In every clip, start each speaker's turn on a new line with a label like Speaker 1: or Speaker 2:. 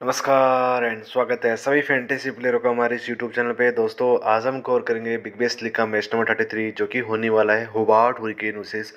Speaker 1: नमस्कार एंड स्वागत है सभी फैंटेसी प्लेयरों का हमारे इस यूट्यूब चैनल पे। दोस्तों, आज हम कवर करेंगे बिग बेस्ट लीग का मैच नंबर थर्टी थ्री जो कि होने वाला है Hobart Hurricane versus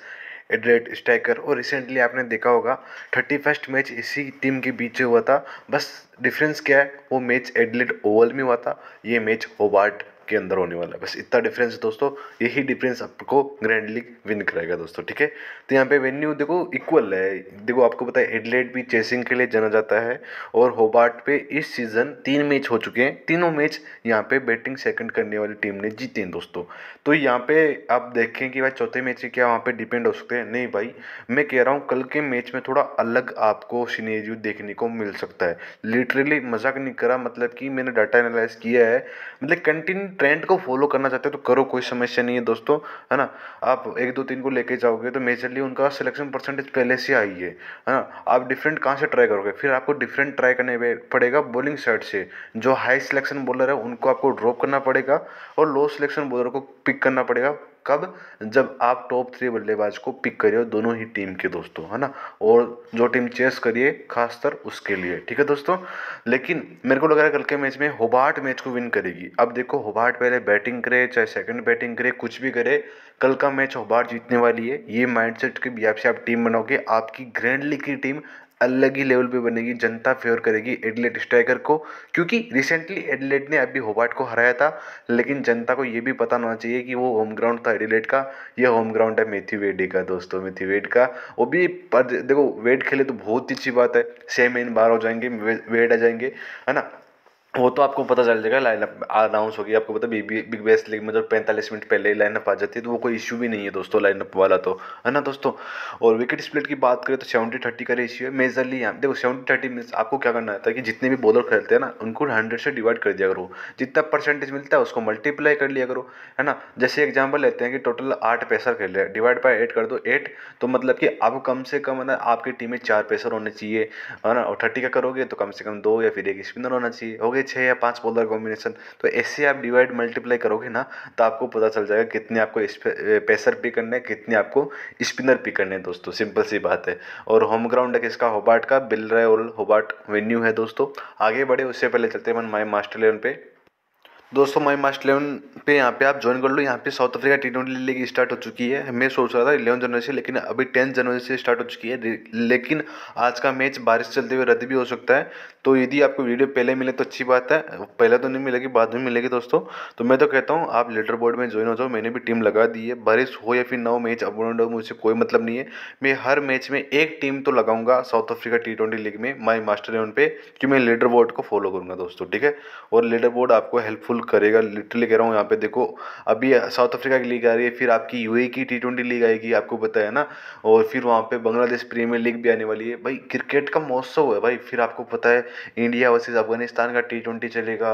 Speaker 1: Adelaide Striker और रिसेंटली आपने देखा होगा थर्टी फ़र्स्ट मैच इसी टीम के बीच हुआ था। बस डिफरेंस क्या है? वो मैच एडलेट ओवल में हुआ था। ये मैच होबार्ट के अंदर होने वाला है। बस इतना डिफरेंस है दोस्तों, यही डिफरेंस आपको ग्रैंड लीग विन कराएगा दोस्तों, ठीक है? तो यहाँ पे वेन्यू देखो इक्वल है। देखो आपको पता है एडलेट भी चेसिंग के लिए जाना जाता है और होबार्ट पे इस सीज़न तीन मैच हो चुके हैं। तीनों मैच यहाँ पे बैटिंग सेकंड करने वाली टीम ने जीते हैं दोस्तों। तो यहाँ पे आप देखें कि भाई चौथे मैच क्या वहाँ पे डिपेंड हो सकते हैं? नहीं भाई, मैं कह रहा हूँ कल के मैच में थोड़ा अलग आपको सीनेरियो देखने को मिल सकता है। लिटरली मज़ाक नहीं करा मतलब कि मैंने डाटा एनालाइज किया है। मतलब कंटिन्यू ट्रेंड को फॉलो करना चाहते हो तो करो, कोई समस्या नहीं है दोस्तों, है ना? आप एक दो तीन को लेके जाओगे तो मेजरली उनका सिलेक्शन परसेंटेज पहले से आई है है ना? आप डिफरेंट कहाँ से ट्राई करोगे? फिर आपको डिफरेंट ट्राई करने पड़ेगा बॉलिंग साइड से, जो हाई सिलेक्शन बॉलर है, उनको आपको ड्रॉप करना पड़ेगा और लो सिलेक्शन बॉलर को पिक करना पड़ेगा। कब जब आप टॉप थ्री बल्लेबाज को पिक करिए दोनों ही टीम के दोस्तों, है ना? और जो टीम चेस करिए, खासतर उसके लिए, ठीक है दोस्तों? लेकिन मेरे को लग रहा है कल के मैच में होबार्ट मैच को विन करेगी। अब देखो होबार्ट पहले बैटिंग करे, चाहे सेकंड बैटिंग करे, कुछ भी करे, कल का मैच होबार्ट जीतने वाली है। ये माइंडसेट के बिहार से आप टीम बनाओगे आपकी ग्रैंड लीग की टीम अलग ही लेवल पे बनेगी, जनता फेवर करेगी एडलेट स्ट्राइकर को, क्योंकि रिसेंटली एडलेट ने अभी होबार्ट को हराया था, लेकिन जनता को ये भी पता होना चाहिए कि वो होम ग्राउंड था एडिलेट का। ये होम ग्राउंड है मेथ्यू वेडी का, दोस्तों मेथ्यू वेड का। वो भी पर, देखो वेड खेले तो बहुत ही अच्छी बात है। सेम इन बार हो जाएँगे वेड आ जाएँगे, है ना? वो तो आपको पता चल जाएगा लाइनअप अनाउंस होगी, आपको पता बी बिग बेस्ट लीग में जब पैंतालीस मिनट पहले ही लाइनअप आ जाती है तो वो कोई इशू भी नहीं है दोस्तों लाइनअप वाला तो है ना दोस्तों? और विकेट स्प्लिट की बात करें तो सेवेंटी थर्टी का रेशियो है मेजरली यहाँ देखो सेवेंटी थर्टी मीन्स आपको क्या करना है कि जितने भी बॉलर खेलते हैं ना, उनको हंड्रेड से डिवाइड कर दिया करो। जितना परसेंटेज मिलता है, उसको मल्टीप्लाई कर लिया करो, है ना? जैसे एग्ज़ाम्पल लेते हैं कि टोटल आठ पैसर खेल रहे हैं डिवाइड बाई एट कर दो एट तो मतलब कि आपको कम से कम, है ना, आपकी टीम में चार पैसर होने चाहिए, है ना? और थर्टी का करोगे तो कम से कम दो या फिर एक स्पिनर होना चाहिए, हो गए छः या पाँच कलर कॉम्बिनेशन तो ऐसे आप डिवाइड मल्टीप्लाई करोगे ना तो आपको पता चल जाएगा कितने आपको पेसर पिक करने हैं, कितने आपको स्पिनर पिक करने हैं दोस्तों। सिंपल सी बात है। और होम ग्राउंड है किसका? होबार्ट का। बिल और होबार्ट वेन्यू है दोस्तों। आगे बढ़े, उससे पहले चलते हैं माई मास्टर इलेवन पे। दोस्तों माई मास्ट इलेवन पे यहाँ पे आप ज्वाइन कर लो। यहाँ पे South Africa T twenty league start हो चुकी है। मैं सोच रहा था इलेवन जनवरी से, लेकिन अभी टेंथ जनवरी से स्टार्ट हो चुकी है। लेकिन आज का मैच बारिश चलते हुए रद्द भी हो सकता है। तो यदि आपको वीडियो पहले मिले तो अच्छी बात है। पहले तो नहीं मिलेगी, बाद में मिलेगी दोस्तों। तो मैं तो कहता हूँ, आप लीडर बोर्ड में ज्वाइन हो जाओ। मैंने भी टीम लगा दी है। बारिश हो या फिर ना हो मैच अपोनेंट हो मुझे कोई मतलब नहीं है। मैं हर मैच में एक टीम तो लगाऊँगा South Africa T twenty league में माई मास्टर इलेवन पे, कि मैं लीडर बोर्ड को फॉलो करूँगा दोस्तों, ठीक है? और लीडर बोर्ड आपको हेल्पफुल करेगा लिटरली कह रहा हूँ यहाँ पे देखो, अभी साउथ अफ्रीका की लीग आ रही है, फिर आपकी यूए की टी ट्वेंटी लीग आएगी, आपको पता है ना? और फिर वहाँ पे बांग्लादेश प्रीमियर लीग भी आने वाली है। भाई क्रिकेट का महोत्सव है भाई, फिर आपको पता है इंडिया वर्सेज अफ़गानिस्तान का टी ट्वेंटी चलेगा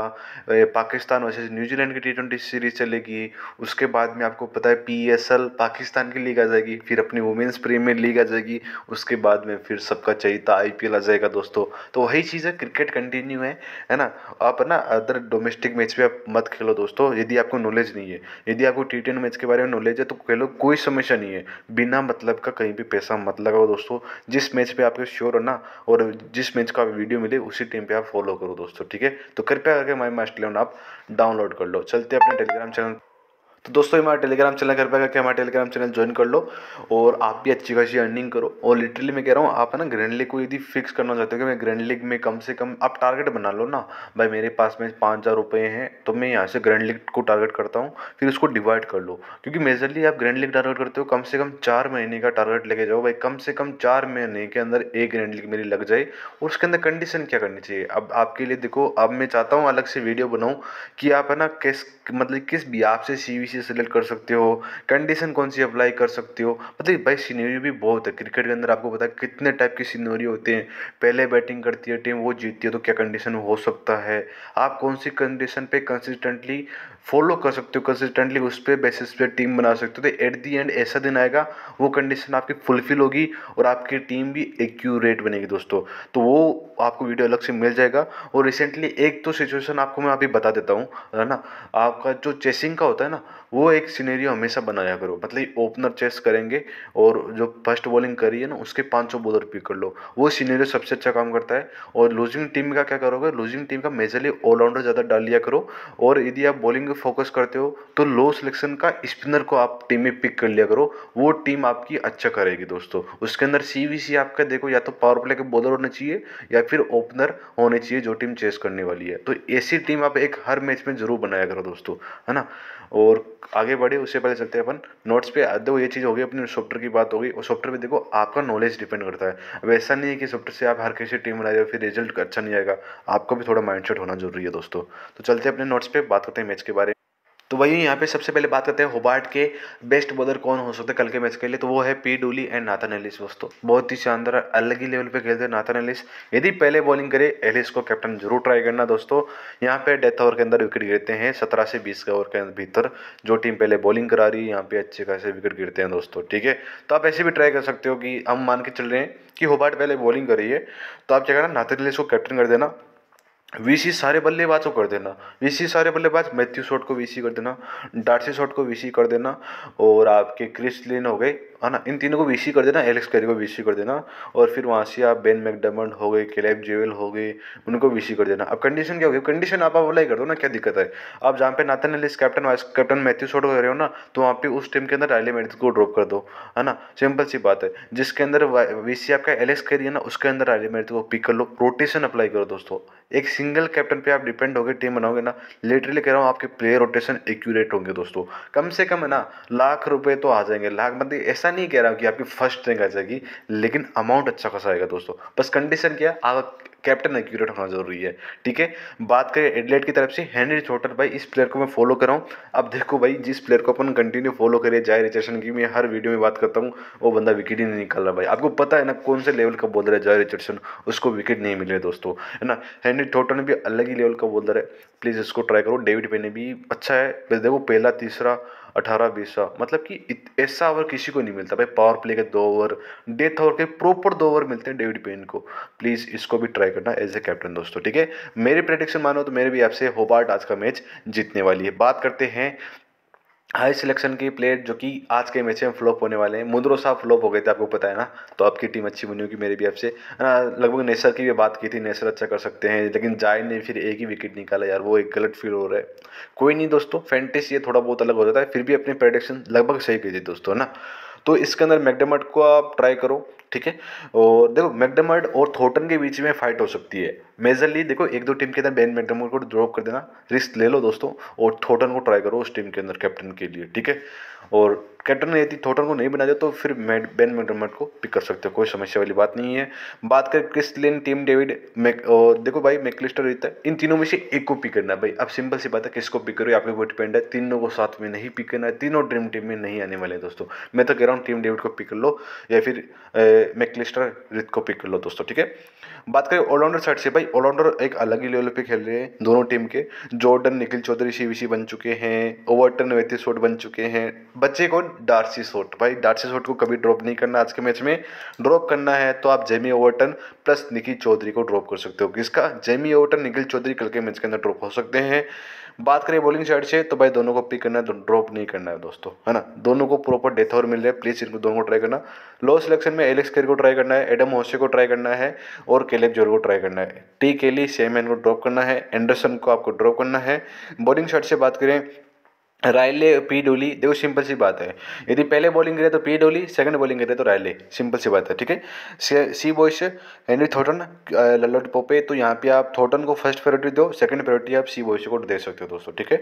Speaker 1: पाकिस्तान वर्सेज न्यूजीलैंड की टी ट्वेंटी सीरीज़ चलेगी, उसके बाद में आपको पता है पीएसएल पाकिस्तान की लीग आ जाएगी, फिर अपनी वुमेंस प्रीमियर लीग आ जाएगी, उसके बाद में फिर सबका चाहिए आई आ जाएगा दोस्तों। तो वही चीज़ है क्रिकेट कंटिन्यू है है ना? आप ना अदर डोमेस्टिक मैच पे आप मत खेलो दोस्तों, यदि आपको नॉलेज नहीं है, यदि आपको टी टेन मैच के बारे में नॉलेज है तो खेलो, कोई समस्या नहीं है। बिना मतलब का कहीं भी पैसा मत लगाओ दोस्तों। जिस मैच पे आपके श्योर हो ना, और जिस मैच का वीडियो मिले, उसी टीम पे आप फॉलो करो दोस्तों, ठीक है? तो कृपया करके माई मास्टर आप डाउनलोड कर लो। चलते अपने टेलीग्राम चैनल तो दोस्तों हमारा टेलीग्राम चैनल कर पाएगा कि हमारा टेलीग्राम चैनल ज्वाइन कर लो और आप भी अच्छी खासी अर्निंग करो। और लिटरली मैं कह रहा हूँ, आप है ना ग्रैंड लीग को यदि फिक्स करना चाहते हो कि मैं ग्रैंड लीग में कम से कम, आप टारगेट बना लो ना। भाई, मेरे पास में पाँच हज़ार रुपये हैं तो मैं यहाँ से ग्रैंड लीग को टारगेट करता हूँ, फिर उसको डिवाइड कर लो। क्योंकि मेजरली आप ग्रैंड लीग टारगेट करते हो, कम से कम चार महीने का टारगेट लेके जाओ। भाई, कम से कम चार महीने के अंदर एक ग्रैंड लीग मेरी लग जाए और उसके अंदर कंडीशन क्या करनी चाहिए? अब आपके लिए देखो, अब मैं चाहता हूँ अलग से वीडियो बनाऊँ कि आप है ना, किस मतलब किस भी आप से सी सेलेक्ट कर सकते हो कंडीशन कौन सी अप्लाई कर सकते हो। मतलब भाई सीनरी भी बहुत है। क्रिकेट के अंदर आपको पता है कितने टाइप की सीनरी होते हैं। पहले बैटिंग करती है टीम वो जीतती है तो क्या कंडीशन हो सकता है? आप कौन सी कंडीशन पे कंसिस्टेंटली फॉलो कर सकते हो? कंसिस्टेंटली उस पर बेसिस पे टीम बना सकते हो। तो एट दी एंड ऐसा दिन आएगा, वो कंडीशन आपकी फुलफिल होगी और आपकी टीम भी एक्यूरेट बनेगी दोस्तों। तो वो आपको वीडियो अलग से मिल जाएगा। और रिसेंटली एक तो सिचुएशन आपको मैं अभी बता देता हूँ, है ना? आपका जो चेसिंग का होता है ना वो एक सीनेरियो हमेशा बनाया करो। मतलब ओपनर चेस करेंगे और जो फ़र्स्ट बॉलिंग करी है ना, उसके पाँच सौ बॉलर पिक कर लो। वो सीनेरियो सबसे अच्छा काम करता है और लूजिंग टीम का क्या करोगे? लूजिंग टीम का मेजरली ऑलराउंडर ज़्यादा डाल लिया करो और यदि आप बॉलिंग फोकस करते हो तो लो सिलेक्शन का स्पिनर को आप टीम में पिक कर लिया करो। वो टीम आपकी अच्छा करेगी दोस्तों। उसके अंदर सीवीसी आपका देखो, या तो पावर प्ले के बॉलर होने चाहिए, या फिर ओपनर होने चाहिए जो टीम चेस करने वाली है। तो ऐसी टीम आप एक हर मैच में ज़रूर बनाया करो दोस्तों, है ना? और आगे बढ़े, उससे पहले चलते हैं अपन नोट्स पे। देखो, ये चीज़ होगी अपनी सॉफ्टवेयर की बात होगी और सॉफ्टवेयर पे देखो, आपका नॉलेज डिपेंड करता है। अब ऐसा नहीं है कि सॉफ्टवेयर से आप हर किसी टीम बना जाए फिर रिज़ल्ट अच्छा नहीं आएगा। आपको भी थोड़ा माइंड होना ज़रूरी है दोस्तों। तो चलते अपने नोट्स पर बात करते हैं मैच के बारे में। तो वही यहाँ पे सबसे पहले बात करते हैं होबार्ट के बेस्ट बॉलर कौन हो सकते हैं कल के मैच के लिए। तो वो है P Dooley and Nathan Ellis दोस्तों। बहुत ही शानदार, अलग ही लेवल पे खेलते हैं नाथन एलिस यदि पहले बॉलिंग करे एलिस को कैप्टन ज़रूर ट्राई करना दोस्तों। यहाँ पे डेथ ओवर के अंदर विकेट गिरते हैं, सत्रह से बीस के ओवर के भीतर। जो टीम पहले बॉलिंग करा रही है, यहाँ पे अच्छे खासे विकेट गिरते हैं दोस्तों, ठीक है? तो आप ऐसे भी ट्राई कर सकते हो कि हम मान के चल रहे हैं कि होबार्ट पहले बॉलिंग करी है। तो आप क्या करना नाथन एलिस को कैप्टन कर देना। वीसी सारे बल्लेबाजों को कर देना। वीसी सारे बल्लेबाज मैथ्यू शॉट को वीसी कर देना डार्सी शॉट को वीसी कर देना, और आपके क्रिस्टलिन लिन हो गए। है ना? इन तीनों को वीसी कर देना एलेक्स कैरी को वीसी कर देना और फिर वहाँ से आप बेन मैकडमंड हो गए क्लेब जेवल हो गए उनको वीसी कर देना। अब कंडीशन क्या होगी? कंडीशन आप अप्लाई कर दो ना, क्या दिक्कत है? आप जहाँ पे Nathan Ellis captain vice captain Matthew Short कर रहे हो ना तो वहाँ पे उस टीम के अंदर राइले मैथ्यू को ड्रॉप कर दो, है ना? सिंपल सी बात है। जिसके अंदर वीसी आपका एलेक्स कैरी है ना, उसके अंदर राइले मैथ्यू को पिक कर लो रोटेशन अप्लाई करो दोस्तों। एक सिंगल कैप्टन पे आप डिपेंड होगे टीम बनाओगे ना लिटरली कह रहा हूँ, आपके प्लेयर रोटेशन एक्यूरेट होंगे दोस्तों। कम से कम है ना, लाख रुपए तो आ जाएँगे। लाख मतलब ऐसा नहीं कह रहा हूँ कि आपकी फ़र्स्ट रैंक आ जाएगी, लेकिन अमाउंट अच्छा खासा आएगा दोस्तों। बस कंडीशन क्या है आप कैप्टन एक्यूरेट होना ज़रूरी है, ठीक है? बात करें एडलेट की तरफ़ से हेनरी छोटर भाई, इस प्लेयर को मैं फॉलो कर रहा हूँ। अब देखो भाई, जिस प्लेयर को अपन कंटिन्यू फॉलो करिए जाए रिचर्सन की, मैं हर वीडियो में बात करता हूँ, वो बंदा विकेट ही नहीं निकाल रहा भाई। आपको पता है ना कौन से लेवल का बॉलर है जाए रिचर्सन उसको विकेट नहीं मिल रहे दोस्तों, है ना? हेनरी छोटर भी अलग ही लेवल का बॉलर है। प्लीज़ इसको ट्राई करो। डेविड पेने भी अच्छा है। देखो, पहला, तीसरा अठारह, बीस मतलब कि ऐसा ओवर किसी को नहीं मिलता। भाई पावर प्ले के दो ओवर डेथ ओवर के प्रॉपर दो ओवर मिलते हैं डेविड पेन को। प्लीज़ इसको भी ट्राई करना एज ए कैप्टन दोस्तों, ठीक है? मेरी प्रेडिक्शन मानो तो मेरे भी आपसे होबार्ट आज का मैच जीतने वाली है। बात करते हैं हाई सिलेक्शन की प्लेयर जो कि आज के मैच में फ्लॉप होने वाले हैं। मुद्रो साहब फ्लॉप हो गए थे, आपको पता है ना? तो आपकी टीम अच्छी बनी होगी मेरे भी आपसे लगभग नेसर की भी बात की थी, नेसर अच्छा कर सकते हैं, लेकिन जाय ने फिर एक ही विकेट निकाला यार, वो एक गलत फील हो रहा है। कोई नहीं दोस्तों फैंटेसी ये थोड़ा बहुत अलग हो जाता है, फिर भी अपनी प्रोडिक्शन लगभग सही की थी दोस्तों ना? तो इसके अंदर मैकडमट को आप ट्राई करो, ठीक है? और देखो मैकडमर्ड और थोटन के बीच में फाइट हो सकती है। मेजरली देखो, एक दो टीम के अंदर बेन मैकडमर्ड को ड्रॉप कर देना रिस्क ले लो दोस्तों, और थोटन को ट्राई करो उस टीम के अंदर कैप्टन के लिए, ठीक है? और कैप्टन ने यदि थोटन को नहीं बना दिया तो फिर बेन मैकडमर्ड को पिक कर सकते हो, कोई समस्या वाली बात नहीं है। बात करें क्रिस्लिन टीम डेविड मैक और देखो भाई मैकलिस्टर रहता है इन तीनों में से एक को पिक करना है भाई। अब सिंपल सी बात है, किसको पिक करो आपके ऊपर डिपेंड है, तीनों को साथ में नहीं पिक करना है, तीनों ड्रीम टीम में नहीं आने वाले दोस्तों। मैं तो कह रहा हूँ टीम डेविड को पिक कर लो, या फिर मैकलिस्टर रित को पिक कर लो दोस्तों, ठीक है? बात करें ऑलराउंडर साइड से भाई ऑलराउंडर एक अलग ही लेवल पे खेल रहे हैं दोनों टीम के। जॉर्डन निखिल चौधरी सीवीसी बन चुके हैं, ओवरटन वैती शॉट बन चुके हैं। बच्चे को डार्सी शॉट। भाई, डार्सी शॉट को कभी ड्रॉप नहीं करना आज के मैच में। ड्रॉप करना है तो आप Jamie Overton plus Nikhil Chaudhary को ड्रॉप कर सकते हो। किसका? जेमी ओवरटन निखिल चौधरी कल के मैच के अंदर ड्रॉप हो सकते हैं। बात करें बॉलिंग साइड से तो भाई दोनों को पिक करना है ड्रॉप नहीं करना है दोस्तों, है ना? दोनों को प्रॉपर डेथ ओवर मिल रहा है प्लीज़ इनको दोनों को ट्राई करना। लो सिलेक्शन में एलेक्स केर को ट्राई करना है एडम होसे को ट्राई करना है, और केलेब ज़ोर को ट्राई करना है। टी केली सेमैन को ड्रॉप करना है एंडरसन को आपको ड्रॉप करना है। बॉलिंग साइड से बात करें रायले, पी, डोली, देखो सिंपल सी बात है। यदि पहले बॉलिंग करे तो पी डोली सेकंड बॉलिंग करे तो रायले। सिंपल सी बात है, ठीक है? सी बॉयस हेनरी थॉटन लल्लोट पोपे तो यहाँ पे आप थॉटन को फ़र्स्ट प्रायोरिटी दो सेकंड प्रायोरिटी आप सी बॉयस को दे सकते हो दोस्तों, ठीक है?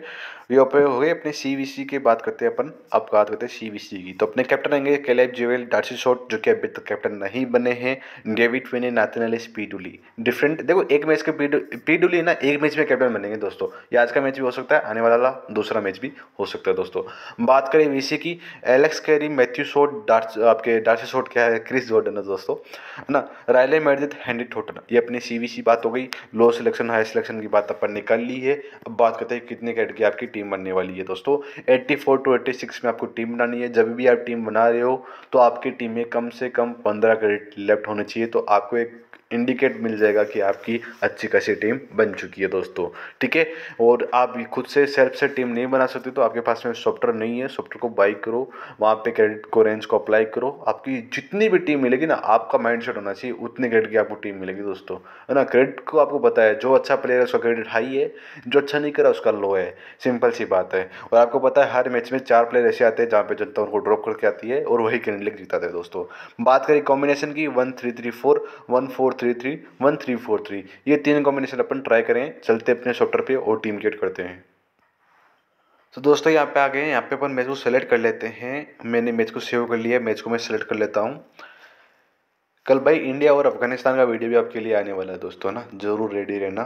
Speaker 1: ये पे हो गए अपने सी वी सी की बात करते हैं अपन, अब बात करते हैं सी वी सी की। तो अपने कैप्टन आएँगे कैलेब जेवेल डार्सी शॉट जो कि अभी तक कैप्टन नहीं बने हैं David Payne Nathan P Dooley. Different देखो एक मैच के पी डोली ना एक मैच में कैप्टन बनेंगे दोस्तों। ये आज का मैच भी हो सकता है, आने वाला दूसरा मैच भी। हो सकता है दोस्तों। बात करें वीसी की Alex Carey Matthew Short Darcy आपके डार्सी शोट क्या है? क्रिस जॉर्डन है दोस्तों। है ना? रायले मैरजित हैंडी ठोटन ये अपनी सी बात हो गई। लो सिलेक्शन हाई सिलेक्शन की बात अपन निकाल ली है। अब बात करते हैं कितने कैट की आपकी टीम बनने वाली है दोस्तों। Eighty four to eighty six में आपको टीम बनानी है। जब भी आप टीम बना रहे हो तो आपकी टीम में कम से कम पंद्रह क्रेडिट लेफ़्ट होने चाहिए। तो आपको एक इंडिकेट मिल जाएगा कि आपकी अच्छी खासी टीम बन चुकी है दोस्तों। ठीक है? और आप खुद से सेल्फ से टीम नहीं बना सकते तो आपके पास में सॉफ्टवेयर नहीं है। सॉफ्टवेयर को बाई करो, वहाँ पे क्रेडिट को रेंज को अप्लाई करो। आपकी जितनी भी टीम मिलेगी ना, आपका माइंड सेट होना चाहिए, उतने क्रेडिट की आपको टीम मिलेगी दोस्तों। है ना? क्रेडिट को आपको पता है, जो अच्छा प्लेयर है, उसका क्रेडिट हाई है, जो अच्छा नहीं करा, उसका लो है। सिंपल सी बात है। और आपको पता है, हर मैच में चार प्लेयर ऐसे आते हैं, जहाँ पे जनता उनको ड्रॉप करके आती है, और वही क्रेडिट जीताते हैं दोस्तों। बात करें कॉम्बिनेशन की one three three four one four three three three one three four three ये तीन कॉम्बिनेशन अपन ट्राई करें, चलते अपने सॉफ्टवेयर पे और टीम क्रिएट करते हैं। तो दोस्तों, यहाँ पे आ गए यहाँ पे अपन मैच को सेलेक्ट कर लेते हैं। मैंने मैच को सेव कर लिया मैच को मैं सेलेक्ट कर लेता हूँ। कल भाई इंडिया और अफ़गानिस्तान का वीडियो भी आपके लिए आने वाला है दोस्तों ना? ज़रूर रेडी रहना।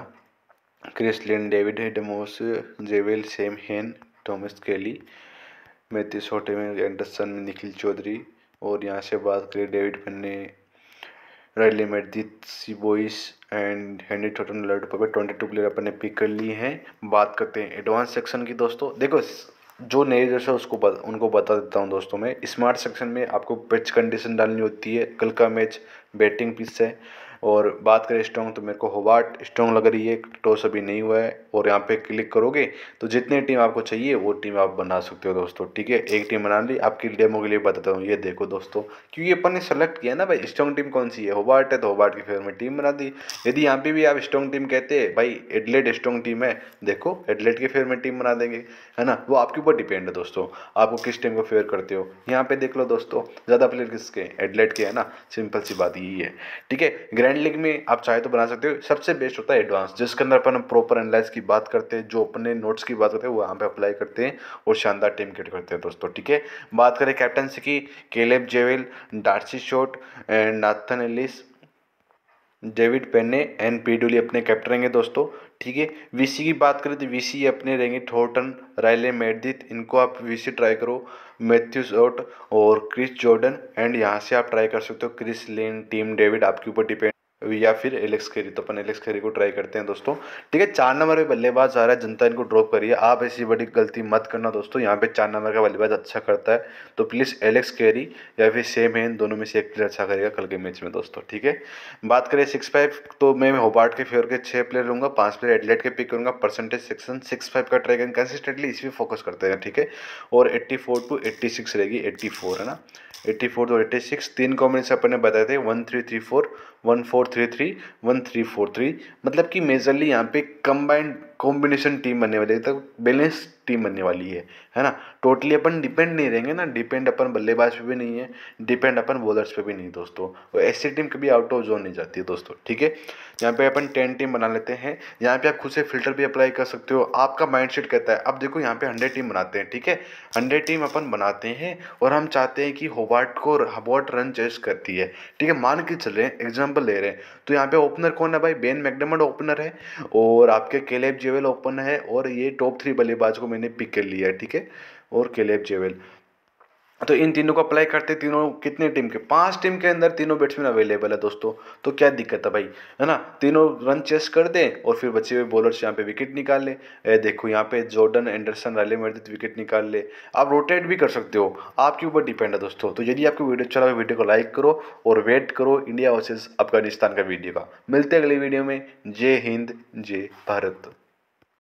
Speaker 1: Chris Lynn David हेडमोस Jewell Sam Hain Thomas Kelly Matthew Short में एंडरसन निखिल चौधरी और यहाँ से बात करें David Payne Riley Meredith C Boyce and Henry Totan लर्ड पर ट्वेंटी टू प्लेयर अपन ने पिक कर ली हैं। बात करते हैं एडवांस सेक्शन की दोस्तों। देखो जो नए जैसे उसको बत, उनको बता देता हूँ दोस्तों में। स्मार्ट सेक्शन में आपको पिच कंडीशन डालनी होती है। कल का मैच बैटिंग पिच है। और बात करें स्ट्रॉन्ग तो मेरे को होवाट स्ट्रॉन्ग लग रही है टॉस अभी नहीं हुआ है, और यहाँ पे क्लिक करोगे तो जितनी टीम आपको चाहिए, वो टीम आप बना सकते हो दोस्तों, ठीक है? एक टीम बना ली, आपकी डेमो के लिए बताता हूँ, ये देखो दोस्तों, क्योंकि अपन ने सेलेक्ट किया ना भाई स्ट्रॉन्ग टीम कौन सी है? होबार्ट है तो होबार्ट की फेवर में टीम बना दी। यदि यहाँ पे भी आप स्ट्रॉन्ग टीम कहते हैं, भाई एडलेट स्ट्रॉन्ग टीम है, देखो एडलेट के फेवर में टीम बना देंगे, है ना? वो आपके ऊपर डिपेंड है दोस्तों आपको किस टीम को फेवर करते हो? यहाँ पे देख लो दोस्तों, ज़्यादा प्लेयर किसके? एडलेट के, है ना? सिंपल सी बात यही है, ठीक है? ग्रैंड लीग में आप चाहे तो बना सकते हो। सबसे बेस्ट होता है एडवांस जिसके अंदर अपन प्रॉपर एनालाइज की बात करते हैं, जो अपने नोट्स की बात करते हैं, वो यहाँ पे अप्लाई करते हैं और शानदार टीम क्रिएट करते हैं दोस्तों, ठीक है? बात करें कैप्टनसी की Caleb Jewell Darcy Short and Nathan Ellis David Payne and P Dooley अपने कैप्टन रहेंगे दोस्तों, ठीक है? वीसी की बात करें तो वीसी अपने रहेंगे थॉर्टन रायले मेडदित इनको आप वीसी ट्राई करो मैथ्यू शॉट और क्रिस जॉर्डन एंड यहाँ से आप ट्राई कर सकते हो। क्रिस लेन टीम डेविड आपके ऊपर डिपेंड या फिर एलेक्स खेरी तो अपन एलेक्स खेरी को ट्राई करते हैं दोस्तों। ठीक है, चार नंबर पे बल्लेबाज आ रहा है, जनता इनको ड्रॉप करिए। आप ऐसी बड़ी गलती मत करना दोस्तों, यहाँ पे चार नंबर का बल्लेबाज अच्छा करता है। तो प्लीज़ एलेक्स कैरी या फिर सेम है, दोनों में से एक प्लेयर अच्छा करेगा कल के मैच में दोस्तों, ठीक है? बात करें सिक्स फाइव तो मैं होबार्ट के फेवर के छः प्लेयर लूँगा, पाँच प्लेयर एडलेट के पिक करूँगा परसेंटेज सेक्शन सिक्स फाइव का ट्राई करेंगे कंसिस्टेंटली इस पर फोकस करते हैं, ठीक है? और eighty four to eighty six रहेगी एट्टी फोर है ना? Eighty four to eighty six तीन कॉम्बिनेशन अपन ने बताए थे one three three four one four three three one three four three मतलब कि मेजरली यहाँ पे कंबाइंड कॉम्बिनेशन टीम बनने वाली है। तक बैलेंस टीम बनने वाली है है ना? टोटली अपन डिपेंड नहीं रहेंगे ना। डिपेंड अपन बल्लेबाज पे भी नहीं है। डिपेंड अपन बॉलर्स पे भी नहीं, दोस्तों। वो ऐसी टीम कभी आउट ऑफ़ जोन नहीं जाती है, दोस्तों। ठीक है? यहाँ पे अपन टेन टीम बना लेते हैं। यहाँ पे आप खुद से फ़िल्टर भी अप्लाई कर सकते हो। आपका माइंड सेट कहता है, अब देखो, यहाँ पे हंड्रेड टीम बनाते हैं। ठीक है? हंड्रेड टीम अपन बनाते हैं और हम चाहते हैं कि होवाट को हबॉट रन चेस करती है। ठीक है? मान के चल रहे हैं एग्ज़ाम्पल ले रहे हैं। तो यहाँ पे ओपनर कौन है भाई? बेन मैकडमंड ओपनर है और आपके केलेब जेवेल ओपन है और ये टॉप थ्री बल्लेबाज को मैंने पिक कर लिया है ठीक है? और केलेब जेवेल तो इन तीनों को अप्लाई करते तीनों कितने टीम के? पाँच टीम के अंदर तीनों बैट्समैन अवेलेबल है दोस्तों। तो क्या दिक्कत है भाई? है ना? तीनों रन चेस कर दें और फिर बचे हुए बॉलर्स यहाँ पे विकेट निकाल ले। देखो यहाँ पे Jordan Anderson Riley Meredith wicket निकाल ले। आप रोटेट भी कर सकते हो। आपके ऊपर डिपेंड है दोस्तों। तो यदि आपको वीडियो अच्छा लगा वीडियो को लाइक करो और वेट करो इंडिया वर्सेज अफ़गानिस्तान का वीडियो का। मिलते अगले वीडियो में। जय हिंद, जय भारत।